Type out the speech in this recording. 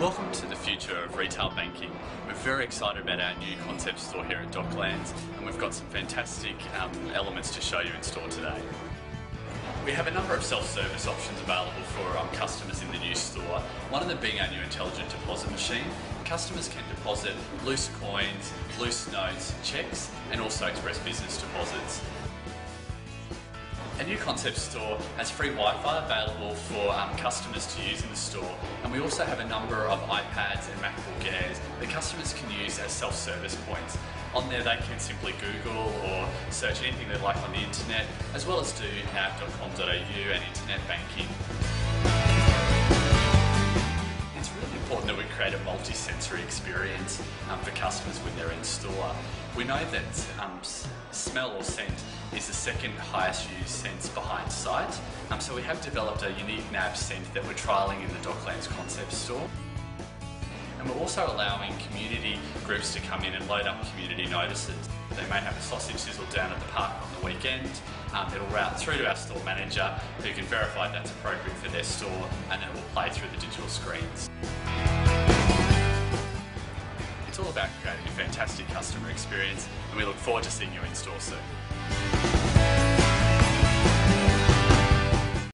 Welcome to the future of retail banking. We're very excited about our new concept store here at Docklands and we've got some fantastic um, elements to show you in store today. We have a number of self-service options available for um, customers in the new store. One of them being our new intelligent deposit machine. Customers can deposit loose coins, loose notes, cheques and also express business deposits. New concept store has free Wi-Fi available for um, customers to use in the store and we also have a number of iPads and MacBook Airs that customers can use as self-service points. On there they can simply Google or search anything they like on the internet as well as do nab.com.au and internet banking. That we create a multi-sensory experience um, for customers when they're in store. We know that um, smell or scent is the second highest used sense behind sight. Um, so we have developed a unique NAB scent that we're trialling in the Docklands concept store. And we're also allowing community groups to come in and load up community notices. They may have a sausage sizzle down at the park on the weekend. Um, it'll route through to our store manager who can verify that's appropriate for their store and then it will play through the digital screens. Creating a fantastic customer experience and we look forward to seeing you in store soon.